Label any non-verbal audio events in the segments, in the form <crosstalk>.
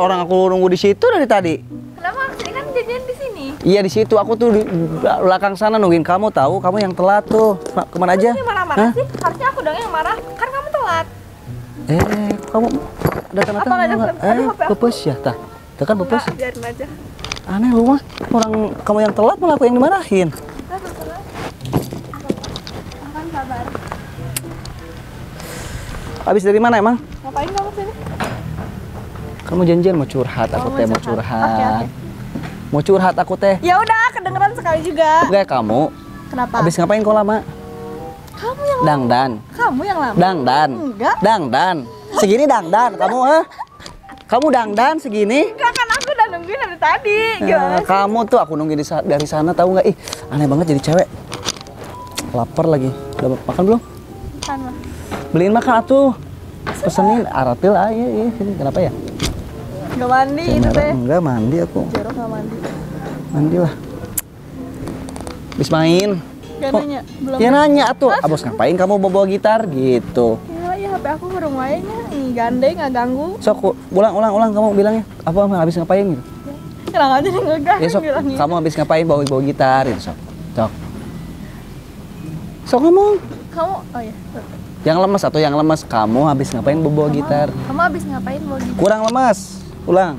orang aku nunggu di situ dari tadi. Kenapa sih kan janjian di sini? Iya di situ, aku tuh di belakang sana nungguin kamu tahu, kamu yang telat tuh. Ma- Ke mana aja? Ini marah-marah sih? Harusnya aku dong yang marah. Kan kamu telat. Eh, kamu datang-datang enggak? Aduh, Eh, aku. pepes ya, tah. Tah kan pepes. Enggak, biarin aja. Aneh lu mah, orang kamu yang telat malah aku yang dimarahin. Habis dari mana emang? Ngapain kamu sini? Kamu janjian mau curhat, aku Oh, teh mau curhat. curhat. Oke, Mau curhat aku teh. Ya udah, kedengeran sekali juga. Enggak kamu. Kenapa? Habis ngapain kok lama? Kamu yang Dangdan. kamu yang lama. Dangdan. Enggak. Dangdan. Segini dangdan kamu, ha? Kamu dangdan segini? Enggak kan aku udah nungguin dari tadi. Gimana Eh, sih? kamu tuh aku nungguin di dari sana tahu nggak? Ih, aneh banget jadi cewek. Lapar lagi. Udah makan belum? Sana. Beliin makan atuh. Pesenin aratil aja ya. Ini kenapa ya? Enggak mandi itu teh. Enggak mandi aku. Jorok enggak mandi. Mandi lah. Habis main. Gak nanya, belum. Ya nanya atuh, abos ngapain kamu bawa, -bawa gitar gitu. Ya, ya HP aku kurang wayanya. Gandeng nggak ganggu. Sok ulang ulang ulang kamu bilangnya apa habis ngapain gitu. Hilang aja nih ngegas Ya sok bilangnya. kamu habis ngapain bawa bawa gitar gitu sok. Sok. Sok ngomong. Kamu, oh iya. Yang lemas atau yang lemas kamu habis ngapain bawa, bawa gitar? Kamu habis ngapain mau gitu? Kurang lemas. Ulang.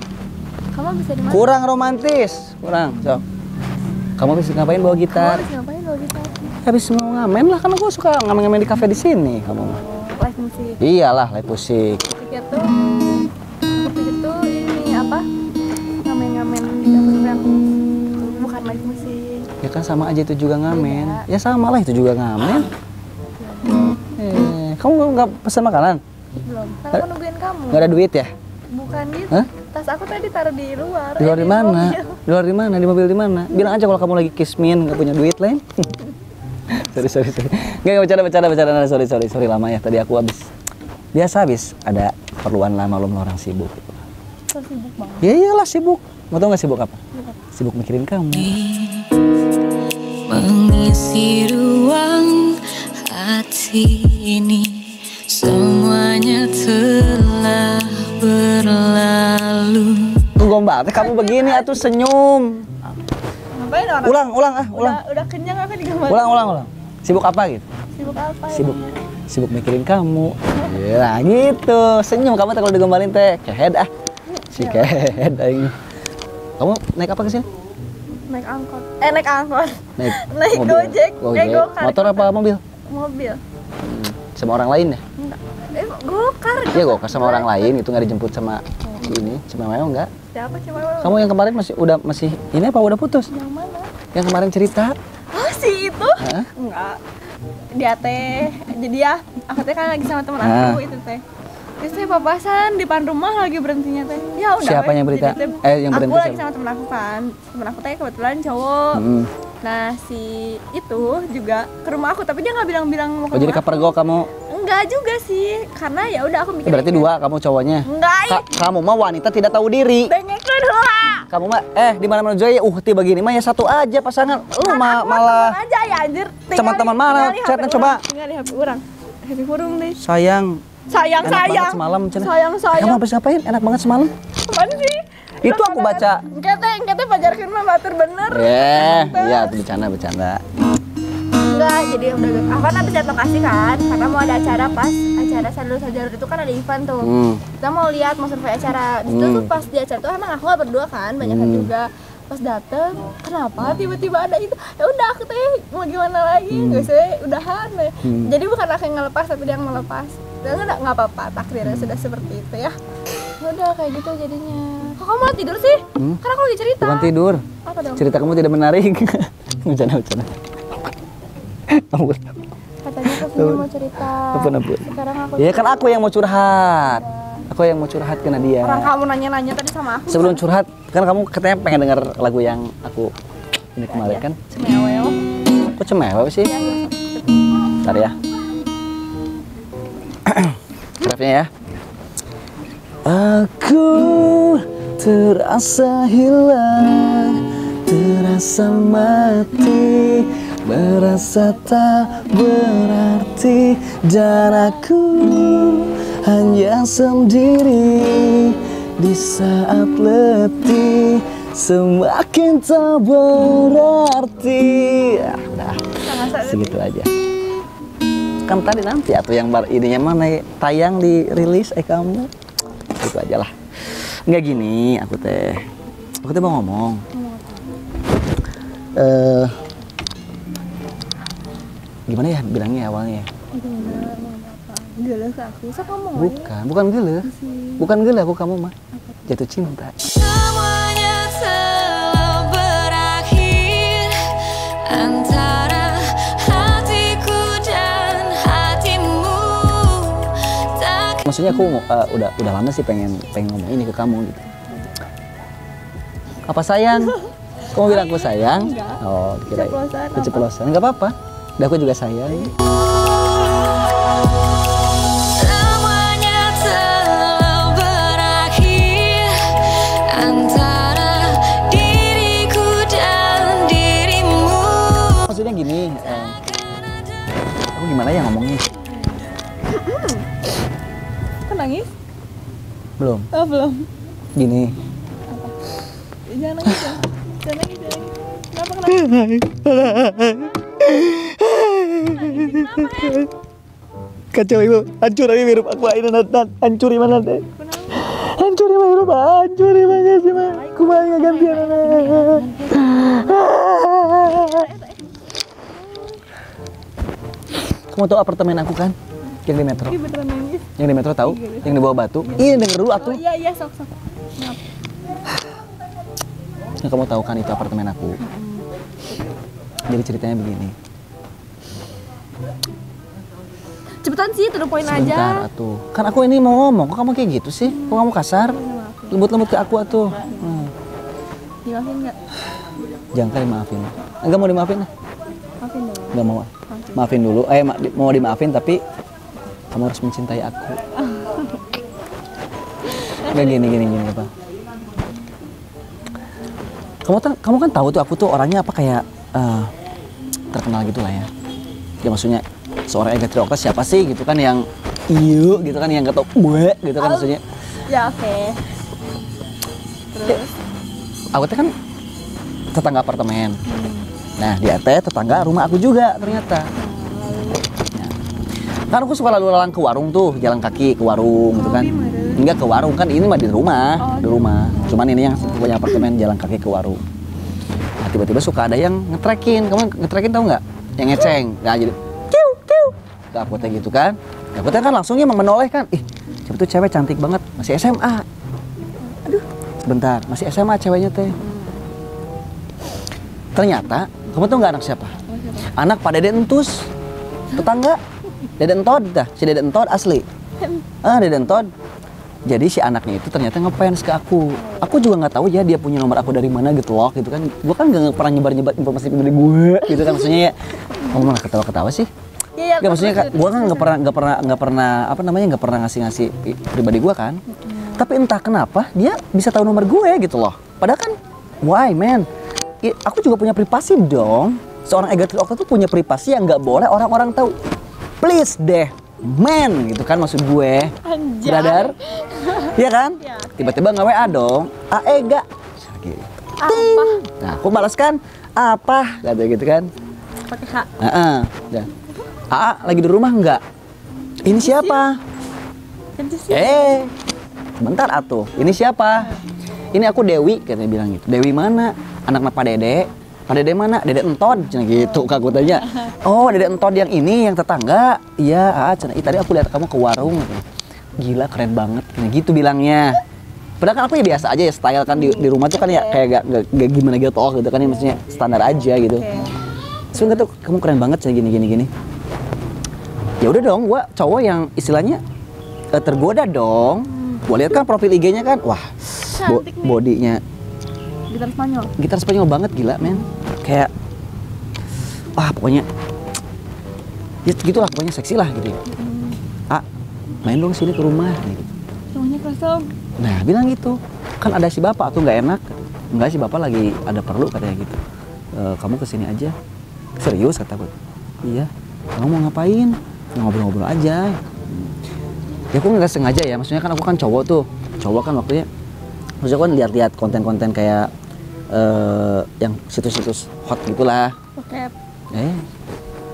Kamu bisa di mana? Kurang romantis. Kurang. Sok. Kamu habis ngapain bawa Kamu gitar? habis ngapain mau gitu? Habis mau ngamen lah kan aku suka ngamen-ngamen di kafe di sini kamu mah. Oh, live musik. Iyalah, live musik. Ini apa? Ngamen-ngamen di yang bukan live musik. Ya kan sama aja itu juga ngamen. Ya sama lah itu juga ngamen. Eh, kamu nggak pesan makanan? Belum. Kan aku nungguin kamu. Nggak ada duit ya? Bukan gitu. Hah? Tas aku tadi taruh di luar. Di luar eh, di mana? mobil. Di luar di mana? Di mobil di mana? <laughs> Bilang aja kalau kamu lagi kismin nggak punya duit lain. <laughs> sorry sorry sorry. Nggak nggak, bercanda bercanda bercanda. Nah, sorry sorry sorry lama ya. Tadi aku habis biasa habis ada keperluan lah malum orang sibuk. Sibuk banget. Ya iyalah sibuk. Mau tau nggak sibuk apa? Sibuk mikirin kamu. mengisi ruang hati ini semuanya telah berlalu Gombal, teh kamu begini atuh senyum. Ngapain orang? Ulang ulang ah ulang. Udah, udah kenyang aku di kamar. Ulang ulang ulang. Sibuk apa gitu? Sibuk apa? Sibuk emangnya? sibuk mikirin kamu. Ya gitu. Senyum kamu kalau digombalin teh. Kehead ah. Si kehead aing. Kamu naik apa ke sini? Naik angkot. Eh naik angkot. Naik, <laughs> Naik Gojek. Eh, Gokar. Motor apa mobil? Mobil. Sama orang lain ya? Enggak. Eh gokar. Iya gokar sama orang lain itu nggak dijemput sama si ini, cuma mau enggak? Siapa coba? Kamu yang kemarin masih udah masih ini apa udah putus? Yang mana? Yang kemarin cerita? Oh si itu? Hah? Enggak. Dia teh. Jadi ya, aku teh kan lagi sama temen Ah. aku itu teh. Terus teh papasan di depan rumah lagi berhentinya teh. Ya udah. Siapa yang berita? Jadi Eh, yang berhenti Aku lagi sama temen aku kan. Temen aku teh kebetulan cowok. Hmm. Nah si itu juga ke rumah aku tapi dia nggak bilang-bilang mau ke Oh jadi rumah kepergok kamu? Enggak juga sih, karena ya udah aku Eh, mikir. berarti dua kamu cowoknya. Enggak. Ka- kamu mah wanita tidak tahu diri. Bengekkeun heula. Kamu mah eh di mana mana ya uhti begini mah ya satu aja pasangan. Lu mah Aku malah temen aja ya anjir. Teman-teman mana? Tinggali Chatnya coba. urang. Tinggali HP orang. HP urang deh. sayang. Sayang Enak banget sayang. semalam cenah. Sayang Kamu sayang. habis ngapain? Enak banget semalam. Apaan sih? Itu aku baca. Engkete engkete pajarkeun mah batur bener. Eh, iya tuh bercanda bercanda. Enggak, jadi udah aku kan habis lihat lokasi kan karena mau ada acara pas acara Sadul Sajarud itu kan ada event tuh. Hmm. Kita mau lihat mau survei acara. Di situ Hmm. tuh pas di acara tuh emang aku gak berdua kan, banyak kan Hmm. juga. Pas dateng, kenapa tiba-tiba ada itu? Ya udah aku teh mau gimana lagi? Hmm. Gak sih, udahan. deh. Hmm. Jadi bukan aku yang ngelepas tapi dia yang melepas. Dan udah nggak apa-apa, takdirnya sudah seperti itu ya. Ya Udah kayak gitu jadinya. Kok kamu malah tidur sih? Hmm. Karena aku lagi cerita. Bukan tidur. Apa dong? Cerita kamu tidak menarik. <laughs> bercanda bercanda. <laughs> Ampun. Katanya ke sini mau cerita. Ampun, ampun. Sekarang aku Ya kan aku yang mau curhat. Aku yang mau curhat ke Nadia. Orang kamu nanya-nanya tadi sama aku. Sebelum curhat, kan kamu katanya pengen denger lagu yang aku ini kemarin kan? Semeweo. Kok cemewe sih? Ya, ya. Bentar ya. <clears throat> Refnya ya. Aku terasa hilang, terasa mati, merasa tak berarti dan aku hanya sendiri di saat letih semakin tak berarti. Ya, udah, segitu aja. Kan tadi nanti atau yang bar ininya mana tayang di rilis eh kamu itu aja lah. Nggak gini aku teh. Aku teh mau ngomong. Eh gimana ya bilangnya awalnya? ya? Gila ke aku, so kamu Bukan, bukan gila. Bukan gila aku kamu mah. Jatuh cinta. Semuanya telah berakhir antara hatiku dan hatimu. Tak Maksudnya aku uh, udah udah lama sih pengen pengen ngomong ini ke kamu gitu. Apa sayang? Kamu bilang aku sayang? Enggak. Oh, kira Keceplosan, keceplosan. Enggak apa-apa. Udah aku juga sayang. Semuanya telah berakhir antara diriku dan dirimu. Maksudnya gini, eh, aku gimana ya ngomongnya? Kok nangis? Belum. Oh belum Gini. Jangan nangis ya Jangan nangis, jangan nangis Kenapa, kenapa? Kacau ibu, hancur ini hidup aku ini nanti hancur mana deh. Kenapa? Hancur ini hidup, hancur ini sih mah. Kumanya gantian Kamu tahu apartemen aku kan? Yang di metro. Yang di metro tahu? Yang di bawah batu. Iya denger dulu Oh atuh. iya, iya, sok, sok Nah, kamu tahu kan itu apartemen aku. Jadi ceritanya begini. Cepetan sih, to the point Sebentar aja atuh. Kan aku ini mau ngomong, kok kamu kayak gitu sih? Kok kamu kasar? Lembut-lembut ke aku atuh. Hmm. Dimaafin nggak? Jangan kali maafin. Enggak mau dimaafin ah. Maafin dong Enggak mau. ah. Maafin dulu. Eh ma- mau dimaafin tapi kamu harus mencintai aku. <laughs> Enggak gini gini gini apa? Kamu kan kamu kan tahu tuh aku tuh orangnya apa kayak eh, terkenal gitu lah ya. Ya maksudnya seorang Ega Triokta siapa sih gitu kan yang iyo gitu kan yang ketok gue gitu kan maksudnya. Ya oke Terus? Aku tuh kan tetangga apartemen. Nah, dia teh tetangga rumah aku juga ternyata. Nah, kan aku suka lalu lalang ke warung tuh, jalan kaki ke warung gitu kan. Enggak ke warung kan ini mah di rumah, di rumah. Cuman ini yang punya apartemen jalan kaki ke warung. Nah, tiba-tiba suka ada yang ngetrekin. Kamu ngetrekin tahu nggak? Yang ngeceng. Nah, jadi aku teh gitu kan. Aku teh kan langsungnya menoleh kan. Ih, siapa tuh cewek cantik banget, masih SMA. Aduh, bentar, masih SMA ceweknya teh. Ternyata, kamu tuh nggak anak siapa? Anak Pak Dede Entus, tetangga. Dede Entod dah, si Dede Entod asli. Ah, Dede Entod. Jadi si anaknya itu ternyata ngefans ke aku. Aku juga nggak tahu ya dia punya nomor aku dari mana gitu loh, gitu kan. Gue kan nggak pernah nyebar-nyebar informasi dari gue, gitu kan maksudnya ya. Kamu malah ketawa-ketawa sih? Nggak maksudnya gue kan nggak pernah nggak pernah nggak pernah apa namanya nggak pernah ngasih-ngasih i- pribadi gue kan. Tapi entah kenapa dia bisa tahu nomor gue gitu loh. Padahal kan, why man? I- aku juga punya privasi dong. Seorang Ega Triokta tuh punya privasi yang nggak boleh orang-orang tahu. Please deh, man gitu kan maksud gue. Anjay. Brother, Iya kan? Iya. Tiba-tiba nge WA dong, A Ega. Gitu. Apa? Nah, aku balas kan, apa? Kata gitu kan. Pakai H Heeh. Udah. Aa lagi di rumah nggak? Ini siapa? Eh, bentar atuh. Ini siapa? Ini aku Dewi, katanya bilang gitu. Dewi mana? Anak Pak Dede. Pak Dede mana? Dede Entod, cina gitu. Kak gue tanya. Oh, Dede Entod yang ini, yang tetangga. Iya, ah, cina. Tadi aku lihat kamu ke warung. Gila, keren banget. Nah, gitu bilangnya. Padahal kan aku ya biasa aja ya style kan di, di rumah tuh kan ya kayak gak, gak, gak gimana gitu oh gitu kan ya maksudnya standar aja gitu. Terus enggak tuh kamu keren banget sih gini gini gini. Ya udah dong, gua cowok yang istilahnya eh, tergoda dong. Gua lihat kan profil IG-nya kan, wah, bo- nih. bodinya Gitar Spanyol gitar Spanyol banget gila men. Kayak wah pokoknya ya gitulah pokoknya seksi lah gitu. Ah, main dong sini ke rumah gitu. Rumahnya kosong Nah bilang gitu, kan ada si bapak tuh nggak enak. Enggak si bapak lagi ada perlu katanya gitu. "E, kamu ke sini aja. Serius kata gue. Iya. Kamu mau ngapain? "Ya, Ngobrol-ngobrol aja. Hmm. ya aku nggak sengaja ya. Maksudnya kan aku kan cowok tuh. Cowok kan waktunya maksudnya aku kan lihat-lihat konten-konten kayak eh yang situs-situs hot gitulah. Bokep. eh?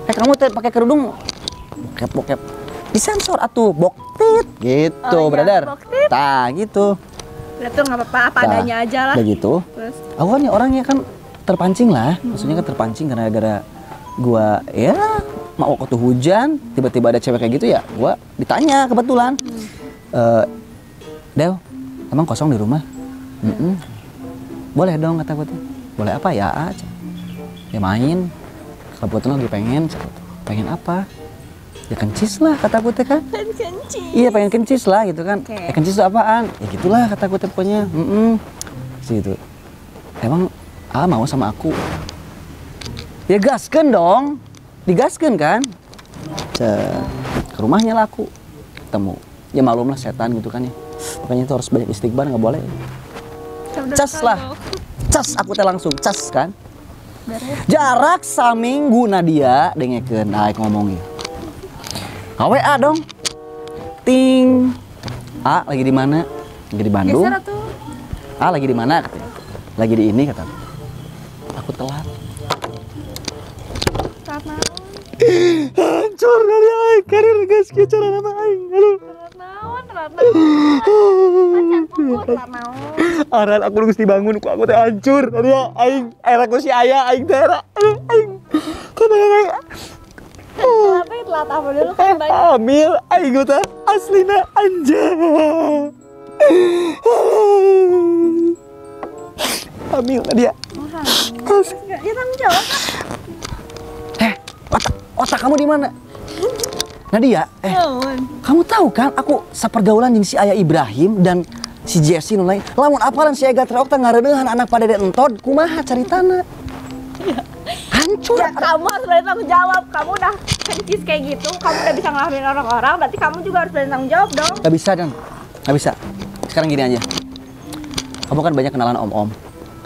Eh kamu pakai kerudung? Bokep bokep. Disensor atuh boktit gitu Oh iya, brother. boktit. tah gitu. Udah tuh nggak apa-apa, apa Tah, adanya aja lah. begitu. Terus? Aku kan ya orangnya kan terpancing lah. Maksudnya kan terpancing karena gara gua ya mau waktu hujan tiba-tiba ada cewek kayak gitu ya gua ditanya kebetulan eh Del emang kosong di rumah "Mm-mm." boleh dong kata gue tuh boleh apa ya aja ya main kebetulan lagi pengen pengen apa ya kencis lah kata gue kan kan kenci. Iya pengen kencis lah gitu kan. Oke. Eh kencis itu apaan? Ya gitulah kata gue pokoknya. Mm Gitu. Emang ah mau sama aku? Ya gasken dong. Digasken kan? Ke rumahnya lah aku. Ketemu. Ya malum lah setan gitu kan ya. Makanya itu harus banyak istighbar nggak boleh. Udah Cas lah. Cas aku teh langsung cas kan. Jarak saminggu Nadia dengekeun aek ngomongin. HWA dong. Ting. A lagi di mana? Lagi di Bandung. A lagi di mana? Lagi di ini kata. Aku telat. Hancur dari aing karir guys cara nama aing. Aduh. naon. Aran aku nunggu dibangun ku aku teh hancur. Tadi ya aing era ku si aya aing teh era. Aduh, Aing. Kan aing Kenapa ya telat apa dulu kan banyak. hamil aing teh aslina anjay. Hamil dia. Enggak, ya tanggung jawab. Otak, kamu di mana? Nadia, eh, kamu tahu kan aku sapergaulan jeung si Ayah Ibrahim dan si Jesse nu lain. Lamun apalan si Ega Traok teh anak pada entod, kumaha caritana? Hancur. Ya kamu harus berani tanggung jawab. Kamu udah kencis kayak gitu, kamu udah bisa ngelahirin orang-orang, berarti kamu juga harus berani tanggung jawab dong. Gak bisa dan gak bisa. Sekarang gini aja. Kamu kan banyak kenalan om-om.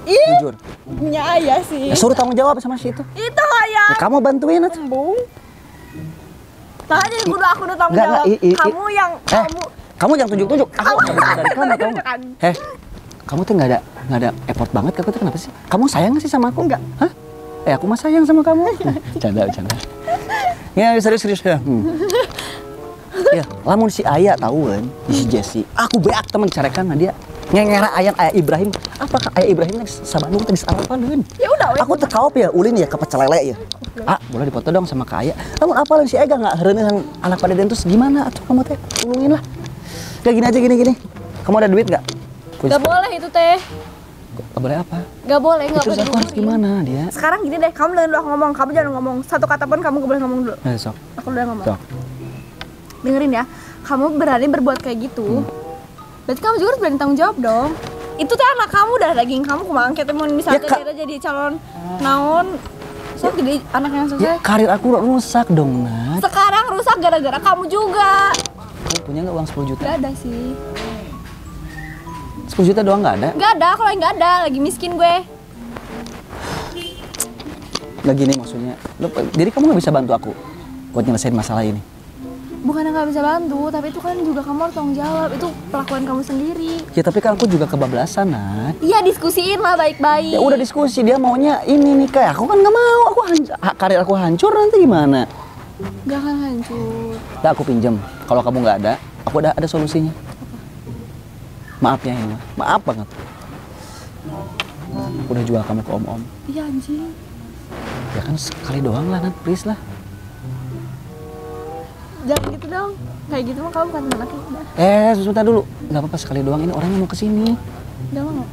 Ih, Jujur. punya ayah sih. Ya, suruh tanggung jawab sama si itu. Itu ayah. Ya, kamu bantuin. Nah, jadi kudu aku udah tanggung Enggak, enggak, jawab. i- i- i- kamu yang Eh, kamu kamu jangan tunjuk-tunjuk. Aku Kamu- dari kamu nggak? Kan. Heh, kamu tuh nggak ada nggak ada effort banget ke aku tuh kenapa sih? Kamu sayang nggak sih sama aku? Enggak. Hah? Eh aku mah sayang sama kamu. <laughs> Canda, canda. Ya serius serius ya. Hmm. Ya, lamun si Ayah tahu kan, si Jesse. Aku beak temen carekan nah dia ngengera ayam ayah Ibrahim. Apakah ayah Ibrahim sa Bandung teh disarapan ya udah. Aku tekaup ya, ulin ya ke pecel lele ya. Ah, boleh dipoto dong sama Kak Aya. Namun apa si Ega nggak hereuneuhan anak pada dentus gimana atuh kamu teh? Tulungin lah. Kayak gini aja gini gini. Kamu ada duit nggak? Gak boleh itu teh. Nggak boleh apa? Gak boleh, gak Terus boleh. aku harus gimana dia? Sekarang gini deh, kamu jangan dulu ngomong, kamu jangan ngomong satu kata pun kamu gak boleh ngomong dulu. Nah, sok, Aku udah ngomong. sok. Dengerin ya, kamu berani berbuat kayak gitu. Hmm. Berarti kamu juga harus berani tanggung jawab dong. Itu tuh anak kamu udah daging kamu kumaha kita mau misalnya Ya, dia jadi calon naon so jadi anak yang Ya, sukses. karir aku rusak dong, Nat. Sekarang rusak gara-gara kamu juga. Kamu punya nggak uang 10 juta? Gak ada sih. 10 juta doang nggak ada? Gak ada, kalau yang gak ada, lagi miskin gue. Nggak gini maksudnya. Lu, jadi kamu nggak bisa bantu aku buat nyelesain masalah ini? Bukan yang gak bisa bantu, tapi itu kan juga kamu harus tanggung jawab. Itu pelakuan kamu sendiri. Ya tapi kan aku juga kebablasan, Nat. Iya diskusiin lah baik-baik. Ya udah diskusi dia maunya ini nih kayak aku kan nggak mau aku hanc- ha- karir aku hancur nanti gimana? Gak akan hancur. Nah aku pinjem. Kalau kamu nggak ada, aku ada ada solusinya. Maaf ya mah. maaf banget. Aku udah jual kamu ke om-om. Iya anjing. Ya kan sekali doang lah, Nat, please lah. Jangan gitu dong. Kayak gitu mah kamu bukan anaknya udah. Eh, sebentar dulu. Nggak apa-apa sekali doang. Ini orangnya mau ke sini. Gak mau.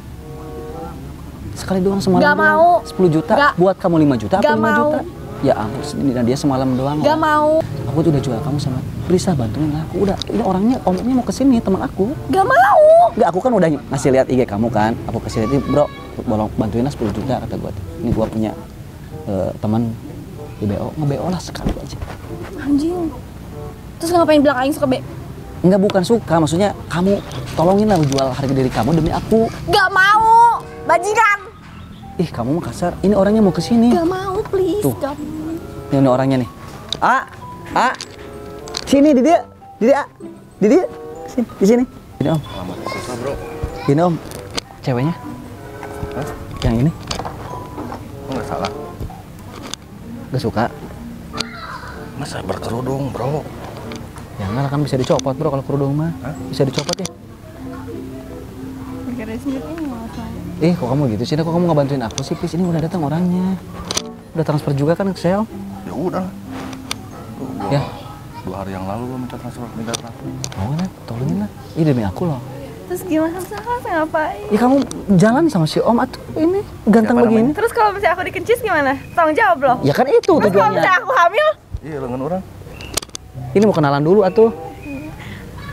Sekali doang semalam Nggak doang. mau. 10 juta. Nggak. Buat kamu 5 juta, aku Nggak 5 mau. juta. Ya ampun, ini dia semalam doang. Gak loh. mau. Aku tuh udah jual kamu sama lah bantuin. Aku udah, ini orangnya, omnya mau ke sini, teman aku. Gak mau. Enggak, aku kan udah ngasih lihat IG kamu kan. Aku kasih lihat, bro, bolong bantuin lah 10 juta kata gue. Ini gua punya eh, teman di BO, nge-BO lah sekali aja. Anjing. Terus ngapain bilang aing suka be? Enggak bukan suka, maksudnya kamu tolongin lah jual harga diri kamu demi aku. Gak mau. Bajingan. Ih, kamu mah kasar. Ini orangnya mau ke sini. Gak mau please. Tuh. Gak mau. Ini, ini orangnya nih. A, A, sini di dia, di dia. Di dia. Sini, di sini. Ini om. Lama susah bro. Ini om. Ceweknya. Hah? Yang ini. Kok nggak salah? Gak suka. Masa berkerudung bro? Ya enggak lah, kan bisa dicopot bro kalau kerudung mah. Hah? Bisa dicopot ya. Eh kok kamu gitu sih? Kok kamu nggak bantuin aku sih? Please ini udah datang orangnya. Udah transfer juga kan ke sel? Ya udah. Tuh, dua, Ya. dua hari yang lalu lo minta transfer, minta transfer. Mau kan? Tolongin lah. Ini demi aku loh. Terus gimana saya ngapain? Ya kamu jalan sama si Om atuh ini ganteng Siapa begini. Terus kalau misalnya aku dikencis gimana? Tanggung jawab loh. Ya kan itu Terus kalau tujuannya. misalnya aku hamil, Iya lengan orang. Ini mau kenalan dulu atuh.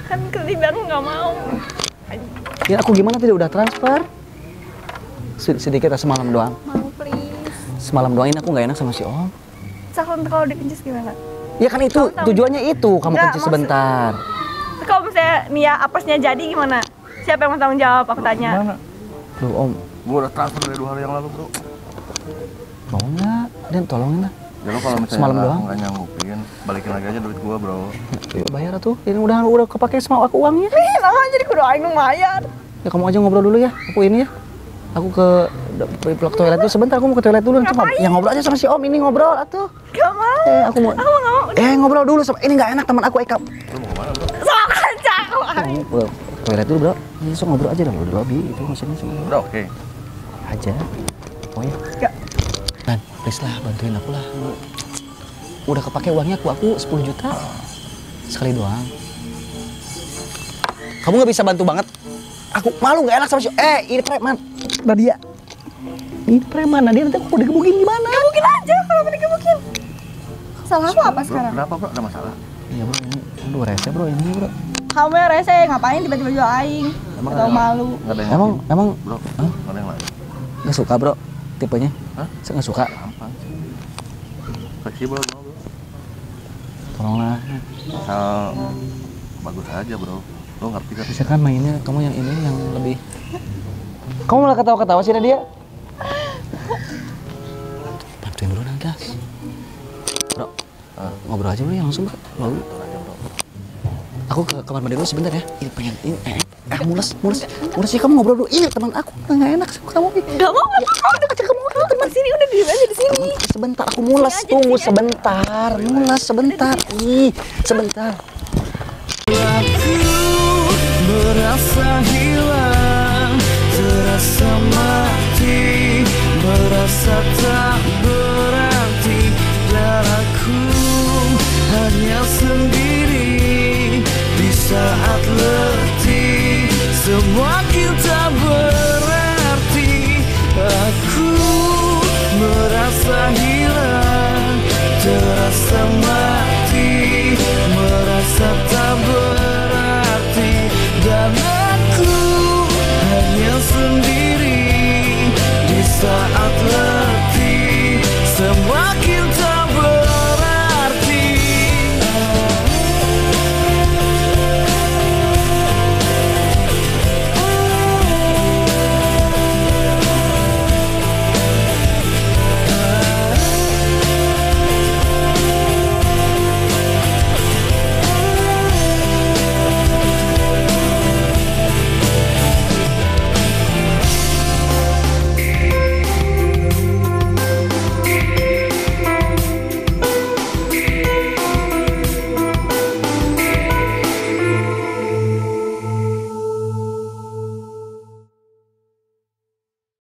kan ketimbang nggak mau. Ya aku gimana tidak udah transfer? Se- Sedikit semalam doang. Mau please. Semalam doang ini aku nggak enak sama si Om. Ntar kalau dikencis gimana? Ya kan itu tahu. tujuannya itu kamu Nggak, kunci sebentar. Kalau misalnya Nia apesnya jadi gimana? Siapa yang mau tanggung jawab? Aku tanya. Mana? Om, Gua udah transfer dari dua hari yang lalu bro. mau nggak? Dan tolongin lah. Ya lo kalau misalnya Semalam nggak- doang? nggak nyanggupin, balikin lagi aja duit gua bro. Yuk bayar tuh. Ini udah udah kepake sama aku uangnya. Ih, sama jadi kudu aing lumayan. Ya kamu aja ngobrol dulu ya. Aku ini ya. Aku ke ke toilet dulu sebentar. Aku mau ke toilet dulu. Nanti ngob- ya ngobrol aja sama si Om ini ngobrol atuh. Gak mau. Eh aku mau. Aku mau. Eh ngobrol dulu sama ini nggak enak teman aku Eka. Lo mau ke mana bro? Sok aja aku toilet dulu bro. Ini so ngobrol aja dulu di lobby itu maksudnya sama Udah oke. aja. Oh ya. Gak. Please lah bantuin aku lah. Udah kepake uangnya aku aku 10 juta sekali doang. Kamu nggak bisa bantu banget. Aku malu nggak enak sama si. Eh ini preman. Nadia. Ini preman Nadia nanti aku digebukin gimana? Gebukin aja kalau mau digebukin. Salah aku apa Bro, sekarang? kenapa bro? Ada masalah? Iya bro ini. Aduh rese bro ini bro. Kamu yang rese, ngapain tiba-tiba jual aing? Emang Atau malu? Emang emang Bro, Hah? nggak ada yang lain. nggak suka bro tipenya? Hah? Saya nggak suka. Fleksibel bro. bro. Tolonglah. Asal bagus aja bro. Lo ngerti kan? Bisa kan mainnya kamu yang ini yang lebih. Kamu malah ketawa-ketawa sih Nadia. Bantuin dulu Naga. Bro, Ah. ngobrol aja dulu ya langsung bro. Lalu. Aku ke kamar mandi dulu sebentar ya. Ini pengen ini eh, eh mules mules mules sih kamu ngobrol dulu. Ini teman aku nggak enak sama kamu. Gak mau, gak mau. Udah kamu ngobrol teman sini, udah aja di sini. Sebentar aku mules tunggu sebentar. Mules sebentar. Ih, sebentar. Merasa hilang, terasa mati, merasa tak Semua kita berarti Aku merasa hilang Terasa mati Merasa tak berarti Dan aku hanya sendiri Di saat